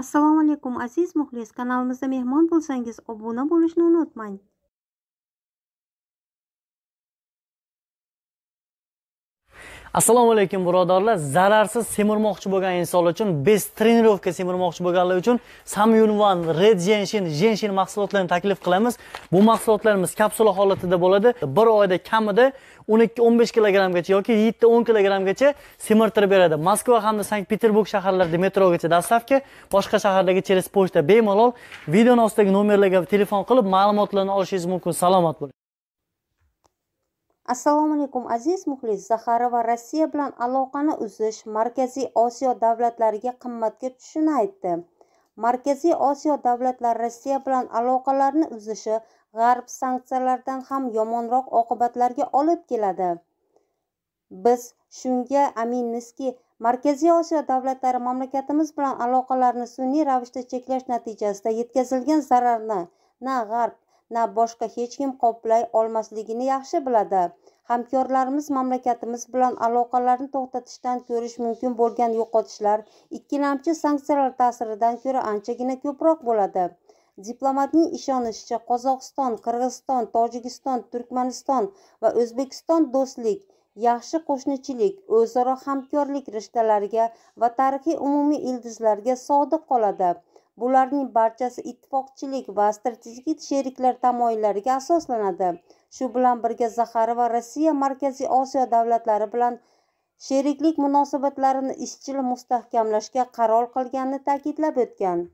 assalomu alaykum aziz muxlis kanalimizda mehmon bo'lsangiz obuna bo'lishni unutmang. Assalomu alaykum birodarlar. Zararsiz semirmoqchi bo'lgan insonlar uchun best trenirovka semirmoqchi bo'lganlar uchun samyunvan red jenshin jenshin mahsulotlarini taklif qilamiz. Bu mahsulotlarimiz kapsula holatida bo'ladi. Bir oyda kamida 12-15 kilogrammgacha yoki 7-10 kilogrammgacha semirtirib beradi. Moskva hamda sankt peterburg shaharlarida metrogacha dostavka boshqa shaharlarga через pochta bemalol videoni ostidagi nomerlarga telefon qilib ma'lumotlarni olishingiz mumkin. Salomat bo'ling. Assalomu alaykum aziz muxlis. Zaxarova rossiya bilan aloqani uzish markaziy osiyo davlatlariga qimmatga tushishini aytdi. Markaziy osiyo davlatlari rossiya bilan aloqalarni uzishi g'arb sanksiyalaridan ham yomonroq oqibatlarga olib keladi. Biz shunga aminmizki markaziy osiyo davlatlari mamlakatimiz bilan aloqalarni sun'iy ravishda cheklash natijasida yetkazilgan zararni na g'arb na boshqa hech kim qoplay olmasligini yaxshi biladi. Hamkorlarimiz mamlakatimiz bilan aloqalarni to'xtatishdan ko'rish mumkin bo'lgan yo'qotishlar ikkilamchi sanksiyalar ta'siridan ko'ra anchagina ko'proq bo'ladi. Diplomatning ishonishicha qozog'iston qirg'iziston tojikiston turkmaniston va o'zbekiston do'stlik yaxshi qo'shnichilik o'zaro hamkorlik rishtalariga va tarixiy umumiy ildizlarga sodiq qoladi. Bularning barchasi ittifoqchilik va strategik sheriklar tamoyillariga asoslanadi. Shu bilan birga zaxarova rossiya markaziy osiyo davlatlari bilan sheriklik munosabatlarini izchil mustahkamlashga qaror qilganini ta'kidlab o'tgan.